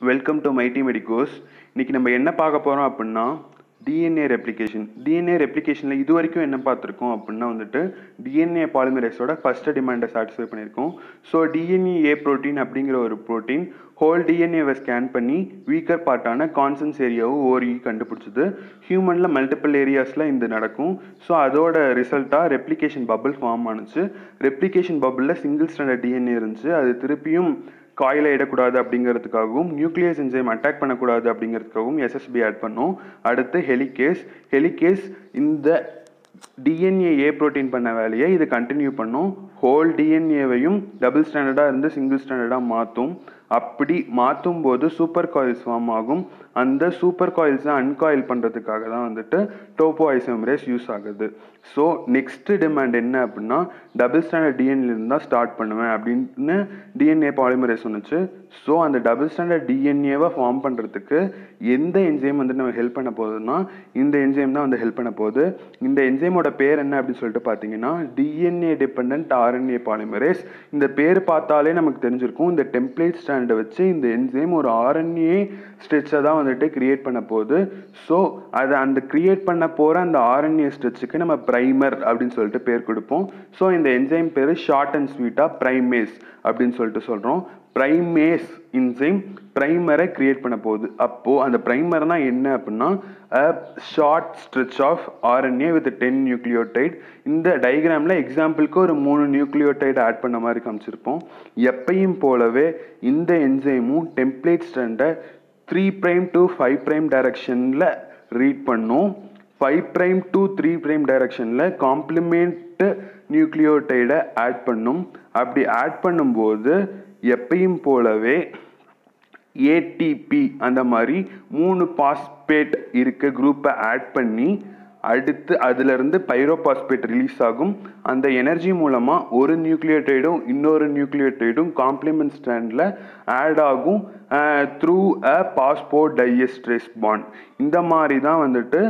Welcome to mighty medicos இன்றைக்கி நம்ம என்ன பார்க்க போகிறோம் அப்படின்னா டிஎன்ஏ ரெப்ளிகேஷன் டிஎன்ஏ ரெப்ளிகேஷனில் இது வரைக்கும் என்ன பார்த்துருக்கோம் அப்படின்னா வந்துட்டு டிஎன்ஏ பாலிமரேஸோட ஃபஸ்ட்டு டிமாண்டை சாட்டிஸ்ஃபை பண்ணியிருக்கோம். ஸோ டிஎன்ஏ ஏ ப்ரோட்டீன் அப்படிங்கிற ஒரு ப்ரோட்டீன் ஹோல் டிஎன்ஏவை ஸ்கேன் பண்ணி வீக்கர் பார்ட்டான கான்சன்ஸ் ஏரியாவும் ஓரி கண்டுபிடிச்சது. ஹியூமனில் மல்டிபிள் ஏரியாஸில் இது நடக்கும். ஸோ அதோட ரிசல்ட்டாக ரெப்ளிகேஷன் பபுள் ஃபார்ம் ஆனுச்சு. ரெப்ளிகேஷன் பபிளில் சிங்கிள் ஸ்டாண்டர்ட் டிஎன்ஏ இருந்துச்சு. அது திருப்பியும் காயில இடக்கூடாது அப்படிங்கிறதுக்காகவும் நியூக்ளியஸ் என்ஜைம் அட்டாக் பண்ணக்கூடாது அப்படிங்கிறதுக்காகவும் எஸ்எஸ்பி ஆட் பண்ணோம். அடுத்து ஹெலிகேஸ். ஹெலிகேஸ் இந்த டிஎன்ஏ ஏ ப்ரோட்டீன் பண்ண வேலையை இது கண்டினியூ பண்ணும். ஹோல் டிஎன்ஏவையும் டபுள் ஸ்டாண்டர்டாக இருந்து சிங்கிள் ஸ்டாண்டர்டாக மாற்றும் அப்படி மாற்றும் போது சூப்பர் காயில்ஸ் ஃபார்ம் ஆகும். அந்த சூப்பர் காயில்ஸை அன்காயில் பண்ணுறதுக்காக தான் வந்துட்டு டோப்போ ஐசோமரேஸ் யூஸ் ஆகுது. ஸோ நெக்ஸ்ட்டு டிமாண்ட் என்ன அப்படின்னா டபுள் ஸ்டாண்டர்ட் டிஎன்ஏலேருந்து தான் ஸ்டார்ட் பண்ணுவேன் அப்படின்னு டிஎன்ஏ பாலிமரேஸ் சொன்னிச்சு ஸோ அந்த டபுள் ஸ்டாண்டர்ட் டிஎன்ஏவை ஃபார்ம் பண்ணுறதுக்கு எந்த என்ஜைம் வந்து நம்ம ஹெல்ப் பண்ண போகுதுன்னா இந்த என்ஜைம் தான் வந்து ஹெல்ப் பண்ண போகுது. இந்த என்ஜைமோட பேர் என்ன அப்படின்னு சொல்லிட்டு பார்த்தீங்கன்னா டிஎன்ஏ டிபெண்ட் ஆர்என்ஏ பாலிமரேஸ் இந்த பேர் பார்த்தாலே நமக்கு தெரிஞ்சிருக்கும். இந்த டெம்ப்ளேட் ஸ்டாண்டை வச்சு இந்த என்ஜைம் ஒரு ஆர்என்ஏ ஸ்ட்ரெச்சை தான் வந்துட்டு கிரியேட் பண்ண போகுது. ஸோ அதை அந்த கிரியேட் பண்ண போகிற அந்த ஆர்என்ஏ ஸ்ட்ரெச்சுக்கு நம்ம ப்ரைமர் அப்படின்னு சொல்லிட்டு பேர் கொடுப்போம். ஸோ இந்த என்ஜைம் பேர் ஷார்ட் அண்ட் ஸ்வீட்டாக ப்ரைமேஸ் அப்படின்னு சொல்லிட்டு சொல்கிறோம் ப்ரைமேஸ் இன்சைம் ப்ரைமரை கிரியேட் பண்ண போகுது. அப்போது அந்த ப்ரைமர்னா என்ன அப்படின்னா short stretch of RNA with ten nucleotide இந்த டைக்ராமில் எக்ஸாம்பிளுக்கு ஒரு மூணு நியூக்ளியோடைடு ஆட் பண்ண மாதிரி காமிச்சிருப்போம். எப்பையும் போலவே இந்த என்சைமும் டெம்ப்ளேட் ஸ்டாண்டை three prime to five prime டைரக்ஷனில் ரீட் பண்ணும். Five prime to three prime டைரக்ஷனில் காம்ப்ளிமெண்ட் நியூக்ளியோடைடை ஆட் பண்ணும். அப்படி ஆட் பண்ணும்போது எப்பயும் போலவே ஏடிபி அந்த மாதிரி மூணு பாஸ்பேட் இருக்க குரூப்பை ஆட் பண்ணி அடுத்து அதுலேருந்து பைரோபாஸ்பேட் ரிலீஸ் ஆகும். அந்த எனர்ஜி மூலமாக ஒரு நியூக்ளியோடைடும் இன்னொரு நியூக்ளியோடைடும் காம்ப்ளிமெண்ட் ஸ்டாண்டில் ஆட் ஆகும். Through a phosphodiester bond இந்த மாதிரி தான் வந்துட்டு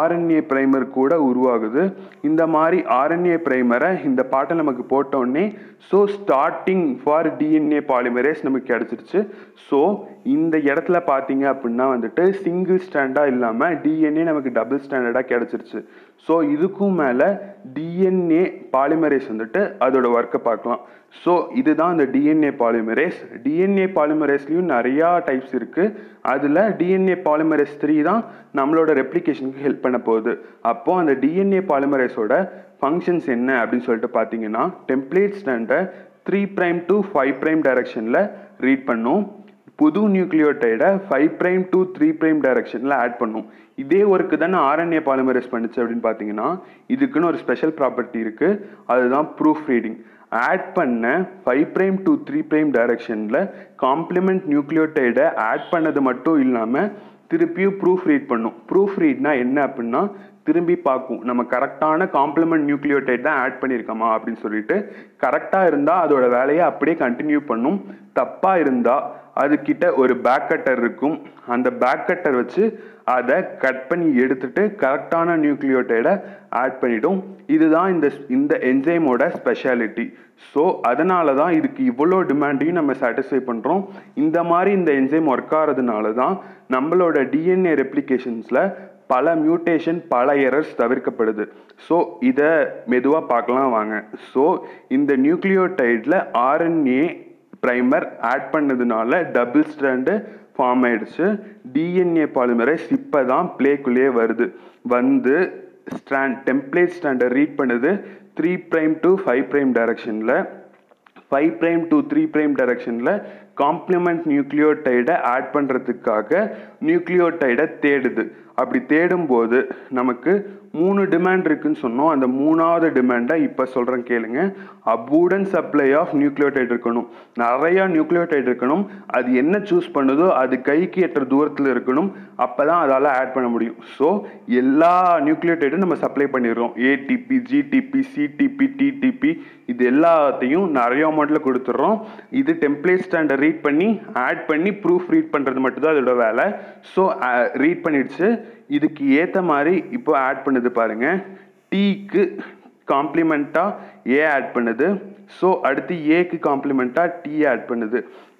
ஆர்என்ஏ ப்ரைமர் கூட உருவாகுது. இந்த மாதிரி ஆர்என்ஏ ப்ரைமரை இந்த பாட்டை நமக்கு போட்டோடனே so starting for DNA polymerase நமக்கு கிடச்சிருச்சு. ஸோ இந்த இடத்துல பார்த்தீங்க அப்படின்னா வந்துட்டு சிங்கிள் ஸ்டாண்டாக இல்லாமல் டிஎன்ஏ நமக்கு டபுள் ஸ்டாண்டர்டாக கிடச்சிருச்சு. ஸோ இதுக்கும் மேலே டிஎன்ஏ பாலிமரேஸ் வந்துட்டு அதோட ஒர்க்கை பார்க்கலாம். ஸோ இதுதான் அந்த டிஎன்ஏ பாலிமரேஸ் டிஎன்ஏ பாலிமரேஸ்லையும் நிறையா டைப்ஸ் இருக்குது அதில் டிஎன்ஏ பாலிமரேஸ் த்ரீ தான் நம்மளோட ரெப்ளிகேஷனுக்கு ஹெல்ப் பண்ண போகுது. அப்போது அந்த டிஎன்ஏ பாலிமரேஸோட ஃபங்க்ஷன்ஸ் என்ன அப்படின்னு சொல்லிட்டு பார்த்தீங்கன்னா டெம்ப்ளேட் ஸ்டாண்டை three prime to five prime டைரக்ஷனில் ரீட் பண்ணும். புது நியூக்ளியோடைடை five prime to three prime டைரக்ஷனில் ஆட் பண்ணும். இதே ஒர்க்கு தானே ஆர்என்ஏ பாலிமரைஸ் பண்ணுச்சு அப்படின்னு பார்த்தீங்கன்னா இதுக்குன்னு ஒரு ஸ்பெஷல் ப்ராப்பர்ட்டி இருக்குது அதுதான் ப்ரூஃப் ரீடிங் ஆட் பண்ண five prime to three prime டைரக்ஷனில் காம்ப்ளிமெண்ட் நியூக்ளியோடைடை ஆட் பண்ணது மட்டும் இல்லாமல் திருப்பியும் ப்ரூஃப் ரீட் பண்ணும். ப்ரூஃப் ரீட்னா என்ன அப்படின்னா திரும்பி பார்க்கும். நம்ம கரெக்டான காம்ப்ளிமெண்ட் நியூக்ளியோடைட் தான் ஆட் பண்ணியிருக்கோமா அப்படின்னு சொல்லிட்டு கரெக்டாக இருந்தால் அதோட வேலையை அப்படியே கண்டினியூ பண்ணும். தப்பாக இருந்தால் அதுக்கிட்ட ஒரு பேக் கட்டர் இருக்கும். அந்த பேக் கட்டர் வச்சு அதை கட் பண்ணி எடுத்துட்டு கரெக்டான நியூக்ளியோட்டைடை ஆட் பண்ணிட்டோம் இதுதான் இந்த இந்த என்ஜைமோட ஸ்பெஷாலிட்டி ஸோ அதனால தான் இதுக்கு இவ்வளோ டிமாண்டையும் நம்ம சாட்டிஸ்ஃபை பண்ணுறோம் இந்த மாதிரி இந்த என்ஜைம் ஒர்க் ஆகிறதுனால தான் நம்மளோட டிஎன்ஏ ரெப்ளிகேஷன்ஸில் பல மியூட்டேஷன் பல எரர்ஸ் தவிர்க்கப்படுது. ஸோ இதை மெதுவாக பார்க்கலாம் வாங்க. ஸோ இந்த நியூக்ளியோடைடில் ஆர்என்ஏ ப்ரைமர் ஆட் பண்ணதுனால டபுள் ஸ்டாண்டு ஃபார்ம் ஆயிடுச்சு. டிஎன்ஏ பாலிமரைஸ் இப்போ தான் பிளேக்குள்ளேயே வருது. வந்து ஸ்டாண்ட் டெம்ப்ளேட் ஸ்டாண்டை ரீட் பண்ணுது. Three prime to five prime டைரக்ஷனில் five prime to three prime டைரக்ஷனில் காம்ப்ளிமெண்ட் நியூக்ளியோடைடை ஆட் பண்ணுறதுக்காக நியூக்ளியோடைடை தேடுது. அப்படி தேடும்போது நமக்கு மூணு டிமாண்ட் இருக்குன்னு சொன்னோம். அந்த மூணாவது டிமாண்டை இப்போ சொல்கிறேன் கேளுங்க. அபூடன் சப்ளை ஆஃப் நியூக்ளியோடைட் இருக்கணும். நிறையா நியூக்ளியோடைட் இருக்கணும். அது என்ன சூஸ் பண்ணுதோ அது கைக்கு எட்டுற தூரத்தில் இருக்கணும். அப்போ தான் அதால் ஆட் பண்ண முடியும். ஸோ எல்லா நியூக்ளியோடைடும் நம்ம சப்ளை பண்ணிடுறோம். ஏடிபி ஜிடிபி சிடிபி டிடிபி இது எல்லாத்தையும் நிறைய அமௌண்ட்டில் கொடுத்துட்றோம். இது டெம்ப்ளேட் ஸ்டாண்டர்ட் ரீட் பண்ணி ஆட் பண்ணி ப்ரூஃப் ரீட் பண்ணுறது மட்டும்தான் அதோட வேலை. ஸோ ரீட் பண்ணிடுச்சு. இதுக்கு ஏற்ற மாதிரி இப்போ ஆட் பண்ணுது பாருங்கள் டீக்கு காம்ப்ளிமெண்ட்டாக ஏ ஆட் பண்ணுது. ஸோ அடுத்து ஏக்கு காம்ப்ளிமெண்ட்டாக டி ஆட் பண்ணுது.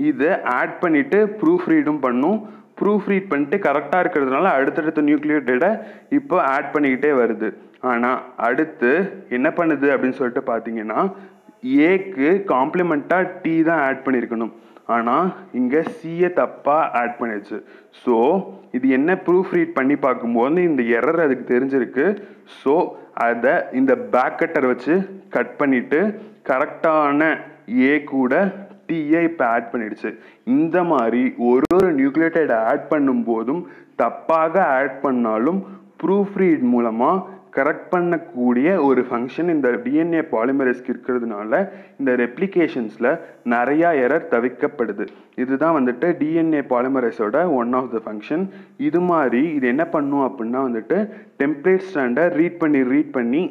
இதை ஆட் பண்ணிவிட்டு ப்ரூஃப் ரீடும் பண்ணும். ப்ரூஃப் ரீட் பண்ணிட்டு கரெக்டாக இருக்கிறதுனால அடுத்தடுத்த நியூக்ளியோடைடை இப்போ ஆட் பண்ணிக்கிட்டே வருது. ஆனால் அடுத்து என்ன பண்ணுது அப்படின்னு சொல்லிட்டு பார்த்தீங்கன்னா ஏக்கு காம்ப்ளிமெண்ட்டாக டீ தான் ஆட் பண்ணியிருக்கணும். ஆனால் இங்கே சியை தப்பாக ஆட் பண்ணிடுச்சு. ஸோ இது என்ன ப்ரூஃப் ரீட் பண்ணி பார்க்கும்போது இந்த எரர் அதுக்கு தெரிஞ்சிருக்கு. ஸோ அதை இந்த பேக் கட்டர் வச்சு கட் பண்ணிவிட்டு கரெக்டான ஏ கூட டீயை இப்போ ஆட் பண்ணிடுச்சு. இந்த மாதிரி ஒரு ஒரு நியூக்ளியோடைடை ஆட் பண்ணும்போதும் தப்பாக ஆட் பண்ணாலும் ப்ரூஃப் ரீட் மூலமாக கரெக்ட் பண்ணக்கூடிய ஒரு ஃபங்க்ஷன் இந்த டிஎன்ஏ பாலிமரைஸ்க்கு இருக்கிறதுனால இந்த ரெப்ளிகேஷன்ஸில் நிறையா எரர் தவிர்க்கப்படுது இதுதான் வந்துட்டு டிஎன்ஏ பாலிமரஸோட ஒன் ஆஃப் த ஃபங்க்ஷன் இது மாதிரி இது என்ன பண்ணும் அப்படின்னா வந்துட்டு டெம்ப்ளேட் ஸ்டாண்டை ரீட் பண்ணி ரீட் பண்ணி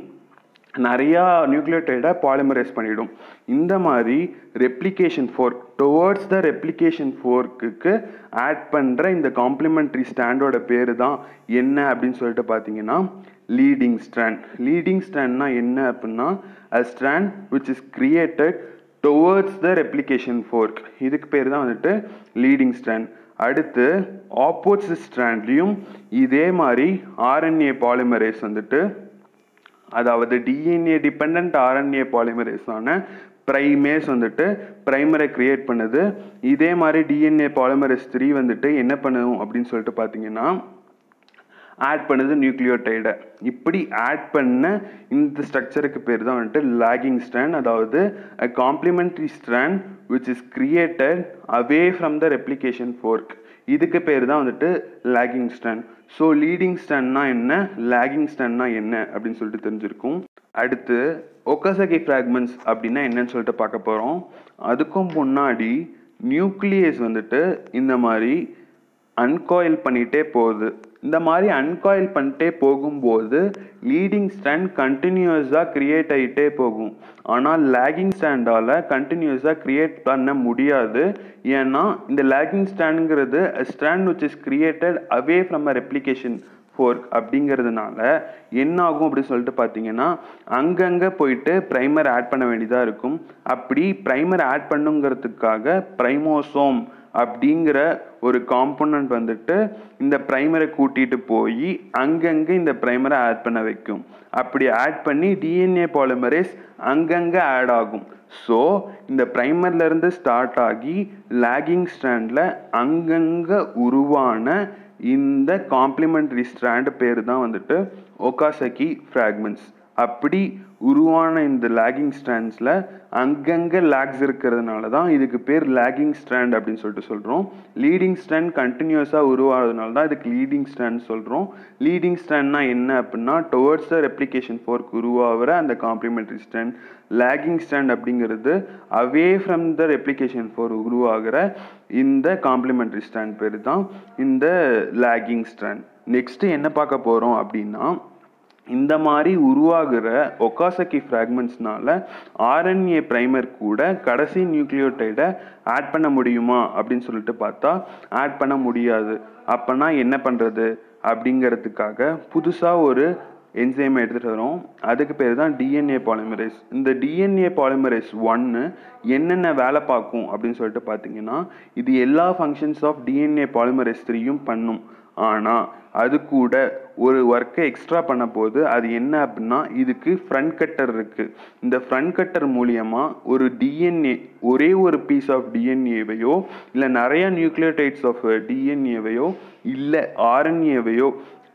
நிறையா நியூக்ளியோடைடை பாலிமரைஸ் பண்ணிடும். இந்த மாதிரி replication fork towards the replication ஃபோர்க்குக்கு add பண்ணுற இந்த காம்ப்ளிமெண்ட்ரி ஸ்டாண்டோட பேர் தான் என்ன அப்படின்னு சொல்லிட்டு பார்த்தீங்கன்னா லீடிங் ஸ்ட்ராண்ட் லீடிங் ஸ்ட்ராண்ட்னா என்ன அப்படின்னா a strand which is created towards the replication fork இதுக்கு பேர் தான் வந்துட்டு லீடிங் ஸ்ட்ராண்ட் அடுத்து ஆப்போசிட் ஸ்ட்ராண்ட்லேயும் இதே மாதிரி ஆர்என்ஏ பாலிமரேஸ் வந்துட்டு அதாவது டிஎன்ஏ டிபெண்ட் ஆர்என்ஏ பாலிமரேஸான ப்ரைமேஸ் வந்துட்டு ப்ரைமரை கிரியேட் பண்ணுது. இதே மாதிரி டிஎன்ஏ பாலிமரேஸ் த்ரீ வந்துட்டு என்ன பண்ணும் அப்படின்னு சொல்லிட்டு பார்த்தீங்கன்னா ஆட் பண்ணுது நியூக்ளியோடைடை இப்படி ஆட் பண்ண இந்த ஸ்ட்ரக்சருக்கு பேர் தான் வந்துட்டு லாகிங் ஸ்ட்ராண்ட் அதாவது a complementary strand which is created away from the replication fork இதுக்கு பேர் தான் வந்துட்டு லாகிங் ஸ்டாண்ட் ஸோ லீடிங் ஸ்டாண்ட்னா என்ன? லாகிங் ஸ்டாண்ட்னா என்ன? அப்படின்னு சொல்லிட்டு தெரிஞ்சிருக்கும். அடுத்து ஒக்கசகி ஃப்ராக்மெண்ட்ஸ் அப்படின்னா என்னன்னு சொல்லிட்டு பார்க்க போகிறோம் அதுக்கும் முன்னாடி நியூக்ளியஸ் வந்துட்டு இந்த மாதிரி அன்காயில் பண்ணிகிட்டே போகுது. இந்த மாதிரி அன்காயில் பண்ணிட்டே போகும்போது லீடிங் ஸ்டாண்ட் கண்டினியூஸாக க்ரியேட் ஆகிட்டே போகும். ஆனால் லேகிங் ஸ்டாண்டால் கண்டினியூஸாக க்ரியேட் பண்ண முடியாது. ஏன்னா இந்த lagging ஸ்டாண்டுங்கிறது stand which is created away from a replication fork அப்படிங்கிறதுனால என்ன ஆகும் அப்படின்னு சொல்லிட்டு பார்த்தீங்கன்னா அங்கங்கே போயிட்டு ப்ரைமர் ஆட் பண்ண வேண்டியதாக இருக்கும். அப்படி ப்ரைமர் ஆட் பண்ணுங்கிறதுக்காக ப்ரைமோசோம் அப்படிங்கிற ஒரு காம்போனன்ட் வந்துட்டு இந்த ப்ரைமரை கூட்டிகிட்டு போய் அங்கங்கே இந்த ப்ரைமரை ஆட் பண்ண வைக்கும். அப்படி ஆட் பண்ணி டிஎன்ஏ பாலிமரேஸ் அங்கங்கே ஆட் ஆகும். ஸோ இந்த ப்ரைமர்லேருந்து ஸ்டார்ட் ஆகி லேகிங் ஸ்ட்ராண்டில் அங்கங்கே உருவான இந்த காம்ப்ளிமெண்ட்ரி ஸ்ட்ராண்ட் பேர் தான் வந்துட்டு ஒகாசகி ஃப்ராக்மெண்ட்ஸ் அப்படி உருவான இந்த லேகிங் ஸ்ட்ராண்ட்ஸில் அங்கங்கே லேக்ஸ் இருக்கிறதுனால தான் இதுக்கு பேர் லேகிங் ஸ்ட்ராண்ட் அப்படின்னு சொல்லிட்டு சொல்கிறோம் லீடிங் ஸ்ட்ராண்ட் கண்டினியூஸாக உருவாகிறதுனால தான் இதுக்கு லீடிங் ஸ்ட்ராண்ட் சொல்கிறோம் லீடிங் ஸ்ட்ராண்ட்னா என்ன அப்படின்னா டுவர்ட்ஸ் த ரெப்ளிகேஷன் ஃபோர்க் உருவாகிற அந்த காம்ப்ளிமெண்ட்ரி ஸ்ட்ராண்ட் லேகிங் ஸ்டாண்ட் அப்படிங்கிறது away from the replication fork உருவாகிற இந்த காம்ப்ளிமெண்ட்ரி ஸ்ட்ராண்ட் பேர் தான் இந்த லேகிங் ஸ்ட்ராண்ட் நெக்ஸ்ட்டு என்ன பார்க்க போகிறோம் அப்படின்னா இந்த மாதிரி உருவாகிற ஒகாசக்கி ஃப்ராக்மெண்ட்ஸ்னால ஆர்என்ஏ ப்ரைமர் கூட கடைசி நியூக்ளியோடைடை ஆட் பண்ண முடியுமா அப்படின்னு சொல்லிட்டு பார்த்தா ஆட் பண்ண முடியாது. அப்போனா என்ன பண்ணுறது அப்படிங்கிறதுக்காக புதுசாக ஒரு என்சைமை எடுத்துகிட்டு வரோம். அதுக்கு பேர் தான் டிஎன்ஏ பாலிமரேஸ் இந்த டிஎன்ஏ பாலிமரேஸ் ஒன்று என்னென்ன வேலை பார்க்கும் அப்படின்னு சொல்லிட்டு பார்த்தீங்கன்னா இது எல்லா ஃபங்க்ஷன்ஸ் ஆஃப் டிஎன்ஏ பாலிமரேஸ் த்ரீயும் பண்ணும். ஆனால் அது கூட ஒரு ஒர்க்கை எக்ஸ்ட்ரா பண்ண போது அது என்ன அப்படின்னா இதுக்கு ஃப்ரண்ட் கட்டர் இருக்குது இந்த ஃப்ரண்ட் கட்டர் மூலியமாக ஒரு டிஎன்ஏ ஒரே ஒரு பீஸ் ஆஃப் டிஎன்ஏவையோ இல்லை நிறைய நியூக்ளியோடைட்ஸ் ஆஃப் டிஎன்ஏவையோ இல்லை ஆர்என்ஏவையோ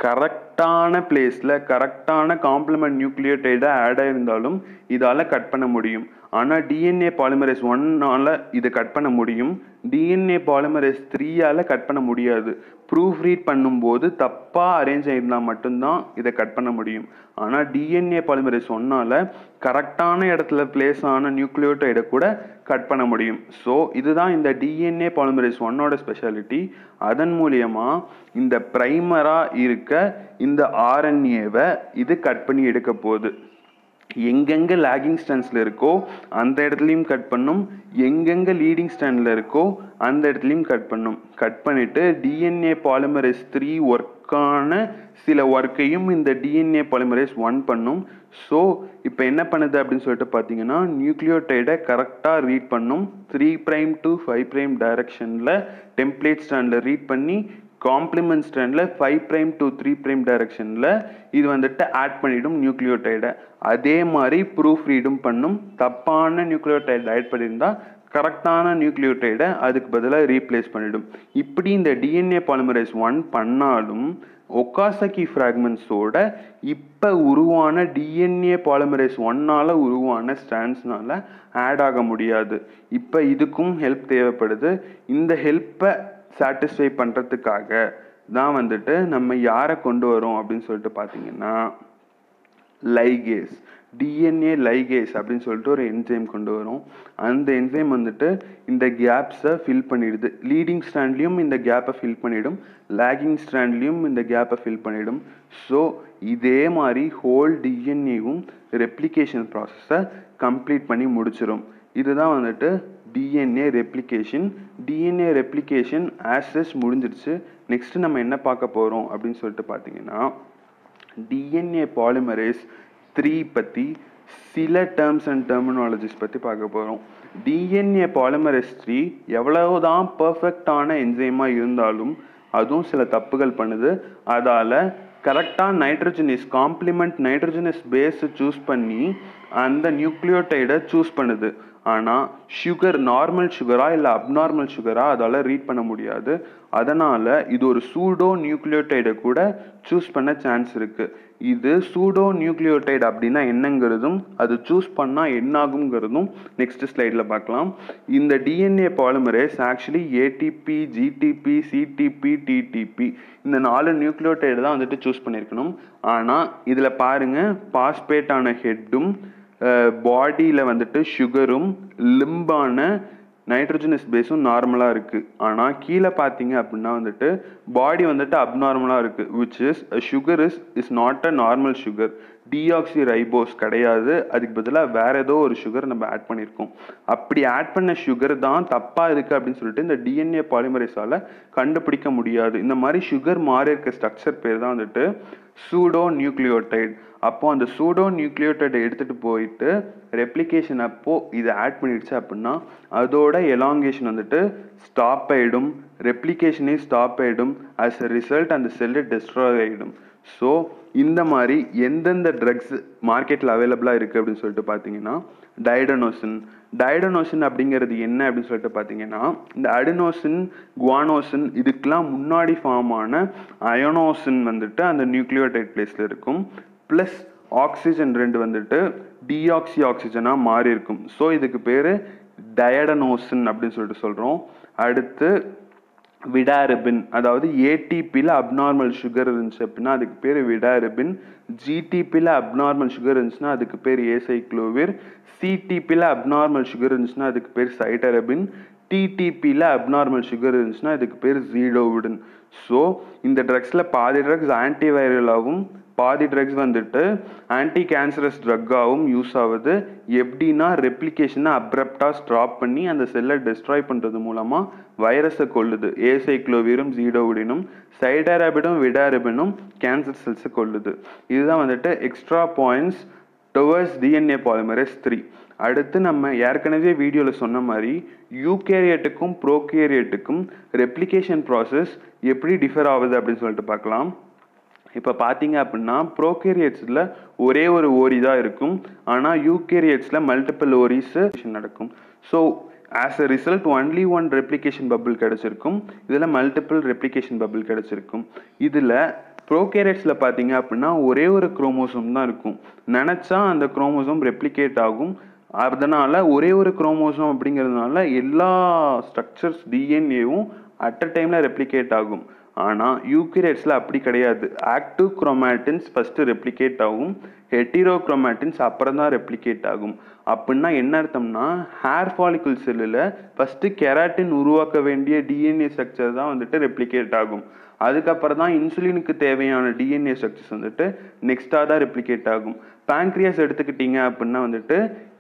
கரெக்டான பிளேஸில் கரெக்டான காம்ப்ளிமெண்ட் நியூக்ளியோடைடாக ஆட் ஆயிருந்தாலும் இதால் கட் பண்ண முடியும். ஆனால் டிஎன்ஏ பாலிமரேஸ் ஒன்னால் இதை கட் பண்ண முடியும். டிஎன்ஏ பாலிமரேஸ் த்ரீயால் கட் பண்ண முடியாது. ப்ரூஃப் ரீட் பண்ணும்போது தப்பாக அரேஞ்ச் ஆகிருந்தால் மட்டும்தான் இதை கட் பண்ண முடியும். ஆனால் டிஎன்ஏ பாலிமரேஸ் சொன்னால கரெக்டான இடத்துல பிளேஸ் ஆன நியூக்ளியோடைடை கூட கட் பண்ண முடியும். ஸோ இதுதான் இந்த டிஎன்ஏ பாலிமரேஸ் ஒன்னோட ஸ்பெஷாலிட்டி அதன் மூலியமாக இந்த ப்ரைமராக இருக்க இந்த ஆர்என்ஏவை இது கட் பண்ணி எடுக்க போகுது. எங்கெங்கே லேகிங் ஸ்டாண்ட்ஸில் இருக்கோ அந்த இடத்துலையும் கட் பண்ணும். எங்கெங்கே லீடிங் ஸ்டாண்டில் இருக்கோ அந்த இடத்துலையும் கட் பண்ணும். கட் பண்ணிவிட்டு டிஎன்ஏ பாலிமரேஸ் த்ரீ ஒர்க்கான சில ஒர்க்கையும் இந்த டிஎன்ஏ பாலிமரேஸ் ஒன் பண்ணும். ஸோ இப்போ என்ன பண்ணுது அப்படின்னு சொல்லிட்டு பார்த்தீங்கன்னா நியூக்ளியோடைடை கரெக்டாக ரீட் பண்ணும். Three prime to five prime டைரக்ஷனில் டெம்ப்ளேட் ஸ்டாண்டில் ரீட் பண்ணி காம்ப்ளிமெண்ட் ஸ்டாண்டில் five prime to three prime டைரக்ஷனில் இது வந்துட்டு ஆட் பண்ணிடும் நியூக்ளியோடைடை அதே மாதிரி ப்ரூஃப் ரீடும் பண்ணும். தப்பான நியூக்ளியோடைட் ஆட் பண்ணியிருந்தால் கரெக்டான நியூக்ளியோடைடை அதுக்கு பதிலாக ரீப்ளேஸ் பண்ணிவிடும் இப்படி இந்த டிஎன்ஏ பாலிமரைஸ் ஒன் பண்ணாலும் ஒக்காசக்கி ஃப்ராக்மெண்ட்ஸோட இப்போ உருவான டிஎன்ஏ பாலிமரைஸ் ஒன்னால் உருவான ஸ்டாண்ட்ஸ்னால ஆட் ஆக முடியாது. இப்போ இதுக்கும் ஹெல்ப் தேவைப்படுது. இந்த ஹெல்ப்பை சாட்டிஸ்ஃபை பண்ணுறதுக்காக தான் வந்துட்டு நம்ம யாரை கொண்டு வரோம் அப்படின்னு சொல்லிட்டு பார்த்தீங்கன்னா லைகேஸ் டிஎன்ஏ லைகேஸ் அப்படின்னு சொல்லிட்டு ஒரு என்சைம் கொண்டு வரும். அந்த என்சைம் வந்துட்டு இந்த கேப்ஸை ஃபில் பண்ணிடுது. லீடிங் ஸ்டாண்ட்லேயும் இந்த கேப்பை ஃபில் பண்ணிடும். லேகிங் ஸ்டாண்ட்லேயும் இந்த கேப்பை ஃபில் பண்ணிடும். ஸோ இதே மாதிரி ஹோல் டிஎன்ஏவும் ரெப்ளிகேஷன் ப்ராசஸை கம்ப்ளீட் பண்ணி முடிச்சிடும் இதுதான் வந்துட்டு டிஎன்ஏ ரெப்ளிகேஷன் டிஎன்ஏ ரெப்ளிகேஷன் ஆசஸ் முடிஞ்சிடுச்சு நெக்ஸ்ட்டு நம்ம என்ன பார்க்க போகிறோம் அப்படின்னு சொல்லிட்டு பார்த்தீங்கன்னா டிஎன்ஏ பாலிமரேஸ் த்ரீ பற்றி சில டேர்ம்ஸ் அண்ட் டெர்மினாலஜிஸ் பற்றி பார்க்க போகிறோம் டிஎன்ஏ பாலிமரேஸ் த்ரீ எவ்வளவுதான் பர்ஃபெக்டான என்சைமாக இருந்தாலும் அதுவும் சில தப்புகள் பண்ணுது. அதால் கரெக்டாக நைட்ரஜனிஸ் காம்ப்ளிமெண்ட் நைட்ரஜனஸ் பேஸை சூஸ் பண்ணி அந்த நியூக்ளியோடைடை சூஸ் பண்ணுது. ஆனால் சுகர் நார்மல் சுகரா இல்லை அப்நார்மல் சுகரா அதால் ரீட் பண்ண முடியாது. அதனால் இது ஒரு சூடோ நியூக்ளியோடைடை கூட சூஸ் பண்ண சான்ஸ் இருக்குது இது சூடோ நியூக்ளியோடைடு அப்படின்னா என்னங்கிறதும் அது சூஸ் பண்ணால் என்னாகுங்கிறதும் நெக்ஸ்ட் ஸ்லைடில் பார்க்கலாம். இந்த DNA polymerase actually ATP GTP CTP TTP இந்த நாலு நியூக்ளியோடைடு தான் வந்துட்டு சூஸ் பண்ணியிருக்கணும் ஆனால் இதில் பாருங்கள் பாஸ்பேட்டான ஹெட்டும் பாடியில் வந்துட்டு சுகரும் லிம்பான நைட்ரஜனஸ் பேஸும் நார்மலாக இருக்குது ஆனால் கீழே பார்த்தீங்க அப்படின்னா வந்துட்டு பாடி வந்துட்டு அப்நார்மலாக இருக்குது which is sugar is is not a normal sugar deoxy ribose கிடையாது. அதுக்கு பதிலாக வேற ஏதோ ஒரு சுகர் நம்ம ஆட் பண்ணியிருக்கோம். அப்படி ஆட் பண்ண சுகர் தான் தப்பாக இருக்குது அப்படின்னு சொல்லிட்டு இந்த டிஎன்ஏ பாலிமரைஸால் கண்டுபிடிக்க முடியாது. இந்த மாதிரி சுகர் மாறி இருக்க ஸ்ட்ரக்சர் பேர் தான் வந்துட்டு சூடோ நியூக்ளியோடைட் அப்போ அந்த சூடோ நியூக்ளியோடைடை எடுத்துகிட்டு போயிட்டு ரெப்ளிகேஷன் அப்போது இதை ஆட் பண்ணிடுச்சு அப்படின்னா அதோட எலாங்கேஷன் வந்துட்டு ஸ்டாப் ஆகிடும் ரெப்ளிகேஷனே ஸ்டாப் ஆகிடும் ஆஸ் அ ரிசல்ட் அந்த செல்லு டெஸ்ட்ராய் ஆகிடும் ஸோ இந்த மாதிரி எந்தெந்த ட்ரக்ஸ் மார்க்கெட்டில் அவைலபிளாக இருக்குது அப்படின்னு சொல்லிட்டு பார்த்தீங்கன்னா டைடனோசின் டைடனோசின் அப்படிங்கிறது என்ன அப்படின்னு சொல்லிட்டு பார்த்தீங்கன்னா இந்த அடினோசின் குவானோசின் இதுக்கெலாம் முன்னாடி ஃபார்ம் ஆன அயனோசின் வந்துட்டு அந்த நியூக்ளியோடைட் பிளேஸில் இருக்கும். ப்ளஸ் ஆக்சிஜன் ரெண்டு வந்துட்டு டிஆக்சி ஆக்சிஜனாக மாறி இருக்கும். ஸோ இதுக்கு பேர் டயடனோசின் அப்படின்னு சொல்லிட்டு சொல்கிறோம் அடுத்து விடாரிபின் அதாவது ஏடிபியில் அப்நார்மல் சுகர் இருந்துச்சு அப்படின்னா அதுக்கு பேர் விடாரிபின் ஜிடிபியில் அப்நார்மல் சுகர் இருந்துச்சுன்னா அதுக்கு பேர் ஏசைக்ளோவிர் சிடிபியில் அப்நார்மல் சுகர் இருந்துச்சுன்னா அதுக்கு பேர் சைட்டரபின் டிடிபியில் அப்நார்மல் சுகர் இருந்துச்சுன்னா இதுக்கு பேர் ஜீடோவிடன். ஸோ இந்த ட்ரக்ஸில் பாதி ட்ரக்ஸ் ஆன்டிவைரலாகவும் பாதி ட்ரக்ஸ் வந்துட்டு ஆன்டி கேன்சரஸ் ட்ரக்காகவும் யூஸ் ஆகுது. எப்படின்னா ரெப்ளிகேஷனை அப்ரப்டாக ஸ்ட்ராப் பண்ணி அந்த செல்லை டெஸ்ட்ராய் பண்ணுறது மூலமாக வைரஸை கொல்லுது. ஏசைக்ளோவிரும் ஜீடோவிடினும் சைடாரபிடும் விடாரபினும் கேன்சர் செல்ஸை கொல்லுது. இதுதான் வந்துட்டு extra points towards DNA polymerase three அடுத்து நம்ம ஏற்கனவே வீடியோவில் சொன்ன மாதிரி யூகேரியட்டுக்கும் ப்ரோகேரியட்டுக்கும் ரெப்ளிகேஷன் ப்ராசஸ் எப்படி டிஃபர் ஆகுது அப்படின்னு சொல்லிட்டு பார்க்கலாம். இப்போ பார்த்தீங்க அப்படின்னா ப்ரோகேரியட்ஸில் ஒரே ஒரு ஓரி தான் இருக்கும். ஆனால் யூகேரியட்ஸில் மல்டிபிள் ஓரிஸ் நடக்கும். So as a result only one replication bubble கிடச்சிருக்கும். இதில் மல்டிபிள் ரெப்ளிகேஷன் பபிள் கிடச்சிருக்கும். இதில் ப்ரோகேரியட்ஸில் பார்த்தீங்க அப்படின்னா ஒரே ஒரு குரோமோசோம் தான் இருக்கும். நினச்சா அந்த குரோமோசோம் ரெப்ளிகேட் ஆகும். அதனால் ஒரே ஒரு குரோமோசோம் அப்படிங்கிறதுனால எல்லா ஸ்ட்ரக்சர்ஸ் டிஎன்ஏவும் அட் அ டைமில் ரெப்ளிகேட் ஆகும். ஆனால் யூகேரியட்ஸில் அப்படி கிடையாது. ஆக்டிவ் குரோமேட்டின்ஸ் ஃபஸ்ட்டு ரெப்ளிகேட் ஆகும். ஹெட்டிரோ குரோமேட்டின்ஸ் அப்புறம் தான் ரெப்ளிகேட் ஆகும். அப்படின்னா என்ன அர்த்தம்னா ஹேர் ஃபாலிகுல் செல்லில் ஃபஸ்ட்டு கெராட்டின் உருவாக்க வேண்டிய டிஎன்ஏ ஸ்ட்ரக்சர் தான் வந்துட்டு ரெப்ளிகேட் ஆகும். அதுக்கப்புறம் தான் இன்சுலினுக்கு தேவையான டிஎன்ஏ ஸ்ட்ரக்சர்ஸ் வந்துட்டு நெக்ஸ்ட்டாக தான் ரெப்ளிகேட் ஆகும். பேங்க்ரியாஸ் எடுத்துக்கிட்டீங்க அப்படின்னா வந்துட்டு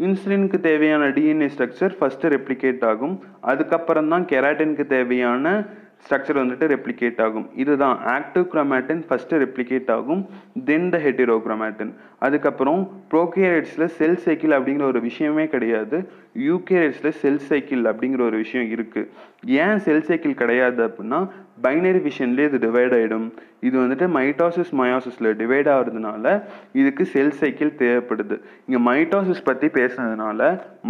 இன்சுலினுக்கு தேவையான டிஎன்ஏ ஸ்ட்ரக்சர் ஃபஸ்ட்டு ரெப்ளிகேட் ஆகும். அதுக்கப்புறம் தான் கெராட்டினுக்கு தேவையான ஸ்ட்ரக்சர் வந்துட்டு ரெப்ளிகேட் ஆகும். இதுதான் ஆக்டிவ் குரோமேட்டின் ஃபஸ்ட்டு ரெப்ளிகேட் ஆகும் தென் த ஹெட்டிரோ குரோமேட்டின் அதுக்கப்புறம் ப்ரோகேரியட்ஸில் செல் சைக்கிள் அப்படிங்கிற ஒரு விஷயமே கிடையாது. யூகேரியட்ஸில் செல் சைக்கிள் அப்படிங்கிற ஒரு விஷயம் இருக்குது ஏன் செல் சைக்கிள் கிடையாது அப்படின்னா பைனரி விஷன்லேயே இது டிவைட் ஆகிடும் இது வந்துட்டு மைட்டாசிஸ் மயோசிஸில் டிவைட் ஆகிறதுனால இதுக்கு செல் சைக்கிள் தேவைப்படுது. இங்கே மைட்டாசிஸ் பற்றி பேசுனதுனால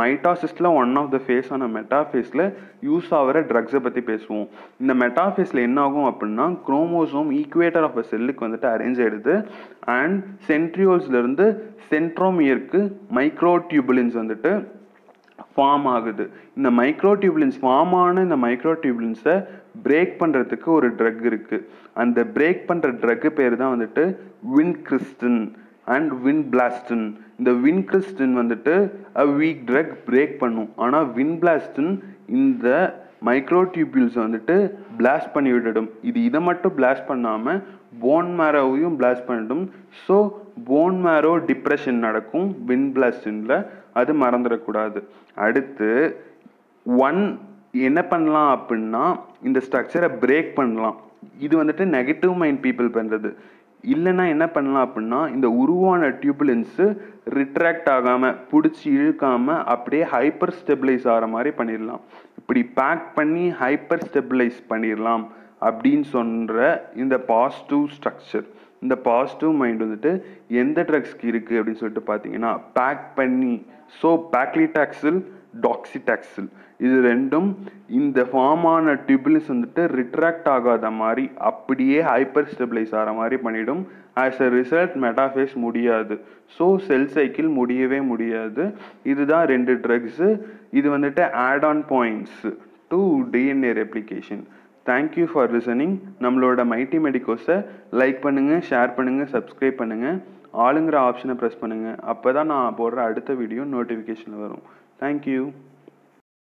மைட்டாசிஸில் ஒன் ஆஃப் த ஃபேஸான மெட்டாஃபேஸில் யூஸ் ஆகிற ட்ரக்ஸை பற்றி பேசுவோம். இந்த மெட்டாஃபேஸில் என்ன ஆகும் அப்படின்னா குரோமோசோம் ஈக்குவேட்டர் ஆஃப் அ செல்லுக்கு வந்துட்டு அரேஞ்ச் ஆகிடுது அண்ட் சென்ட்ரியோல்ஸ்லேருந்து சென்ட்ரோமியருக்கு மைக்ரோ டியூபுலின்ஸ் வந்துட்டு ஃபார்ம் ஆகுது. இந்த மைக்ரோ டியூப்லின்ஸ் ஃபார்ம் ஆன இந்த மைக்ரோ டியூப்லின்ஸை பிரேக் பண்ணுறதுக்கு ஒரு ட்ரக் இருக்குது அந்த பிரேக் பண்ணுற ட்ரக்கு பேர் தான் வந்துட்டு வின்கிறிஸ்டன் அண்ட் வின் பிளாஸ்டின் இந்த வின்கிறிஸ்டின் வந்துட்டு அ வீக் ட்ரக் பிரேக் பண்ணும். ஆனால் வின் பிளாஸ்டின் இந்த மைக்ரோ வந்துட்டு பிளாஸ்ட் பண்ணி விட்டுடும். இது இதை மட்டும் பிளாஸ்ட் பண்ணாமல் போன் மேரோவையும் பிளாஸ்ட் பண்ணிடும். ஸோ போன் மேரோ டிப்ரெஷன் நடக்கும் வின் பிளாஸ்டின்ல அது மறந்துடக்கூடாது. அடுத்து ஒன் என்ன பண்ணலாம் அப்படின்னா இந்த ஸ்ட்ரக்சரை பிரேக் பண்ணலாம். இது வந்துட்டு நெகட்டிவ் மைண்ட் பீப்புள் பண்ணுறது இல்லைன்னா என்ன பண்ணலாம் அப்படின்னா இந்த உருவான டியூபுலன்ஸு ரிட்ராக்ட் ஆகாமல் பிடிச்சி இழுக்காமல் அப்படியே ஹைப்பர் ஸ்டெபிளைஸ் ஆகிற மாதிரி பண்ணிடலாம். இப்படி பேக் பண்ணி ஹைப்பர் ஸ்டெபிளைஸ் பண்ணிடலாம் அப்படின்னு சொல்கிற இந்த பாசிட்டிவ் ஸ்ட்ரக்சர் இந்த பாசிட்டிவ் மைண்ட் வந்துட்டு எந்த ட்ரக்ஸ்க்கு இருக்குது அப்படின்னு சொல்லிட்டு பார்த்தீங்கன்னா பேக் பண்ணி ஸோ பேக்லிடாக்சில் டாக்ஸிடாக்சில் இது ரெண்டும் இந்த ஃபார்மான டியூபிள்ஸ் வந்துட்டு ரிட்ராக்ட் ஆகாத மாதிரி அப்படியே ஹைப்பர் ஸ்டெபிளைஸ் ஆகிற மாதிரி பண்ணிடும். ஆஸ் அ ரிசல்ட் மெட்டாஃபேஸ் முடியாது. ஸோ செல் சைக்கிள் முடியவே முடியாது. இதுதான் ரெண்டு ட்ரக்ஸு இது வந்துட்டு add on points to DNA replication thank you for listening நம்மளோட மைட்டி மெடிக்கோஸை லைக் பண்ணுங்கள் ஷேர் பண்ணுங்கள் சப்ஸ்கிரைப் பண்ணுங்கள் ஆளுங்கிற ஆப்ஷனை ப்ரெஸ் பண்ணுங்கள் அப்போ தான் நான் போடுற அடுத்த வீடியோ நோட்டிஃபிகேஷன் வரும். தேங்க்யூ